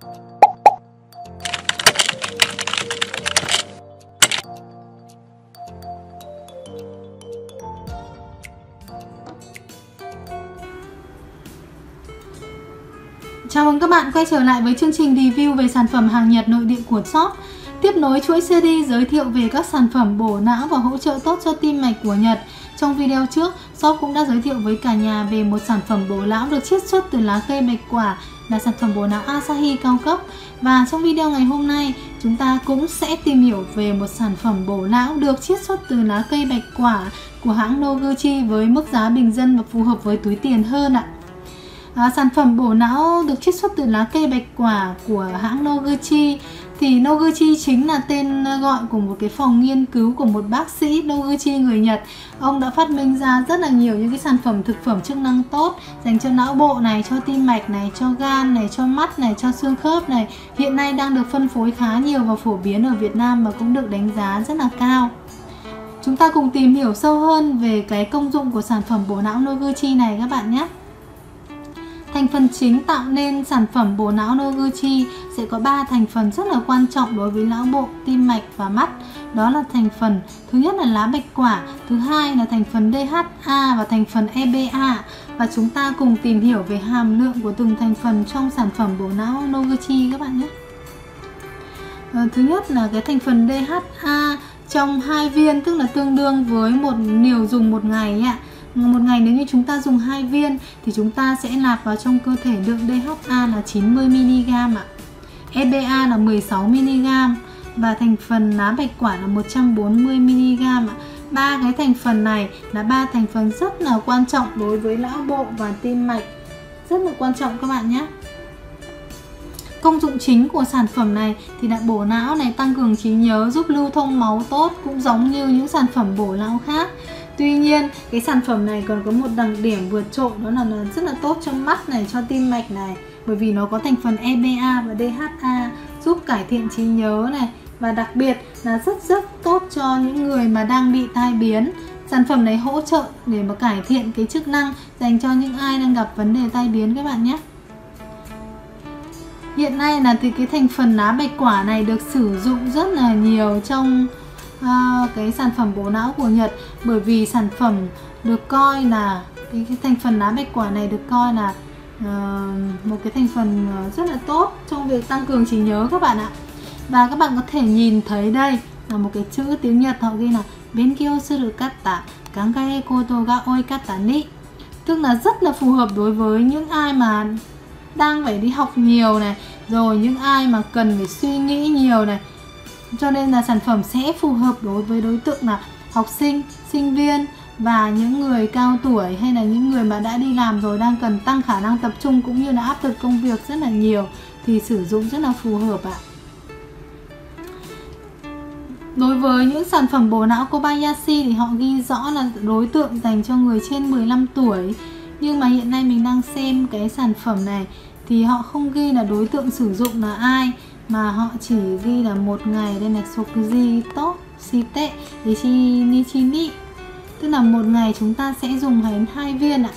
Chào mừng các bạn quay trở lại với chương trình review về sản phẩm hàng Nhật nội địa của shop. Tiếp nối chuỗi series giới thiệu về các sản phẩm bổ não và hỗ trợ tốt cho tim mạch của Nhật. Trong video trước, shop cũng đã giới thiệu với cả nhà về một sản phẩm bổ não được chiết xuất từ lá cây bạch quả là sản phẩm bổ não Asahi cao cấp. Và trong video ngày hôm nay, chúng ta cũng sẽ tìm hiểu về một sản phẩm bổ não được chiết xuất từ lá cây bạch quả của hãng Noguchi với mức giá bình dân và phù hợp với túi tiền hơn ạ. À, sản phẩm bổ não được chiết xuất từ lá cây bạch quả của hãng Noguchi thì Noguchi chính là tên ờ, gọi của một cái phòng nghiên cứu của một bác sĩ Noguchi người Nhật. Ông đã phát minh ra rất là nhiều những cái sản phẩm thực phẩm chức năng tốt dành cho não bộ này, cho tim mạch này, cho gan này, cho mắt này, cho xương khớp này. Hiện nay đang được phân phối khá nhiều và phổ biến ở Việt Nam và cũng được đánh giá rất là cao. Chúng ta cùng tìm hiểu sâu hơn về cái công dụng của sản phẩm bổ não Noguchi này các bạn nhé. Thành phần chính tạo nên sản phẩm bổ não Noguchi sẽ có 3 thành phần rất là quan trọng đối với não bộ, tim mạch và mắt. Đó là thành phần thứ nhất là lá bạch quả, thứ hai là thành phần DHA và thành phần EBA. Và chúng ta cùng tìm hiểu về hàm lượng của từng thành phần trong sản phẩm bổ não Noguchi các bạn nhé. Ờ, thứ nhất là cái thành phần DHA trong hai viên tức là tương đương với một liều dùng một ngày ạ một ngày nếu như chúng ta dùng hai viên thì chúng ta sẽ nạp vào trong cơ thể lượng DHA là 90 mg ạ. EPA là 16 mg và thành phần lá bạch quả là 140 mg ạ. Ba cái thành phần này là ba thành phần rất là quan trọng đối với não bộ và tim mạch. Rất là quan trọng các bạn nhé. Công dụng chính của sản phẩm này thì là bổ não này, tăng cường trí nhớ, giúp lưu thông máu tốt, cũng giống như những sản phẩm bổ não khác Tuy nhiên cái sản phẩm này còn có một đặc điểm vượt trội đó là nó rất là tốt cho mắt này, cho tim mạch này. Bởi vì nó có thành phần EBA và DHA giúp cải thiện trí nhớ này. Và đặc biệt là rất rất tốt cho những người mà đang bị tai biến. Sản phẩm này hỗ trợ để mà cải thiện cái chức năng dành cho những ai đang gặp vấn đề tai biến các bạn nhé. Hiện nay là thì cái thành phần lá bạch quả này được sử dụng rất là nhiều trong uh, cái sản phẩm bổ não của Nhật. Bởi vì sản phẩm được coi là cái, cái thành phần lá bạch quả này được coi là uh, một cái thành phần ờ, rất là tốt trong việc tăng cường trí nhớ các bạn ạ. Và các bạn có thể nhìn thấy đây là một cái chữ tiếng Nhật họ ghi là Benkyo suru kata kangae koto ga oikata ni tức là rất là phù hợp đối với những ai mà đang phải đi học nhiều này rồi những ai mà cần phải suy nghĩ nhiều này cho nên là sản phẩm sẽ phù hợp đối với đối tượng là học sinh sinh viên và những người cao tuổi hay là những người mà đã đi làm rồi, đang cần tăng khả năng tập trung cũng như là áp lực công việc rất là nhiều thì sử dụng rất là phù hợp ạ. Đối với những sản phẩm bổ não Kobayashi thì họ ghi rõ là đối tượng dành cho người trên 15 tuổi. Nhưng mà hiện nay mình đang xem cái sản phẩm này thì họ không ghi là đối tượng sử dụng là ai mà họ chỉ ghi là một ngày đây là sokuji to shite ichi nichi ni tức là một ngày chúng ta sẽ dùng đến hai viên ạ.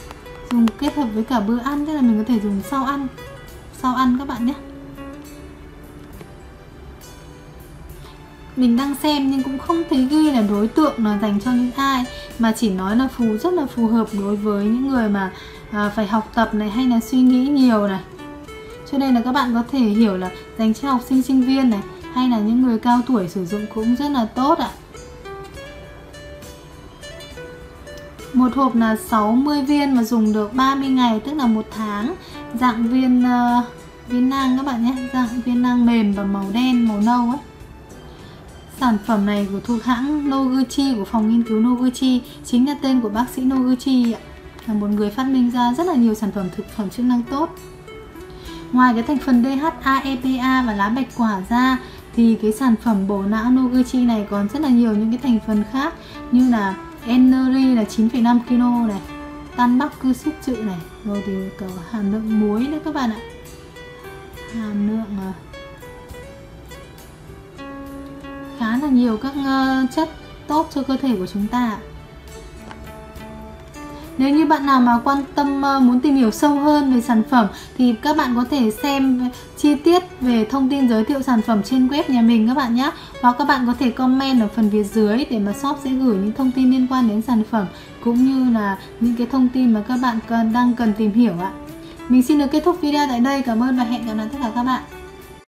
Dùng kết hợp với cả bữa ăn tức là mình có thể dùng sau ăn. Sau ăn các bạn nhé. Mình đang xem nhưng cũng không thấy ghi là đối tượng là dành cho những ai mà chỉ nói là phù rất là phù hợp đối với những người mà à, phải học tập này hay là suy nghĩ nhiều này cho nên là các bạn có thể hiểu là dành cho học sinh sinh viên này hay là những người cao tuổi sử dụng cũng rất là tốt ạ. Một hộp là 60 viên mà dùng được 30 ngày tức là một tháng. Dạng viên uh, viên nang các bạn nhé dạng viên nang mềm và màu đen màu nâu ấy. Sản phẩm này của thuộc hãng Noguchi của phòng nghiên cứu Noguchi chính là tên của bác sĩ Noguchi ạ. Là một người phát minh ra rất là nhiều sản phẩm thực phẩm chức năng tốt. Ngoài cái thành phần DHA, EPA và lá bạch quả ra thì cái sản phẩm bổ não Noguchi này còn rất là nhiều những cái thành phần khác như là Energy là 9,5 kg này tan bắc cư xúc trự này rồi thì có hàm lượng muối nữa các bạn ạ. Hàm lượng à, khá là nhiều các ờ, chất tốt cho cơ thể của chúng ta nếu như bạn nào mà quan tâm ờ, muốn tìm hiểu sâu hơn về sản phẩm thì các bạn có thể xem chi tiết về thông tin giới thiệu sản phẩm trên web nhà mình các bạn nhé. Hoặc các bạn có thể comment ở phần phía dưới để mà shop sẽ gửi những thông tin liên quan đến sản phẩm, cũng như là những cái thông tin mà các bạn cần, đang cần tìm hiểu ạ. Mình xin được kết thúc video tại đây. Cảm ơn và hẹn gặp lại tất cả các bạn.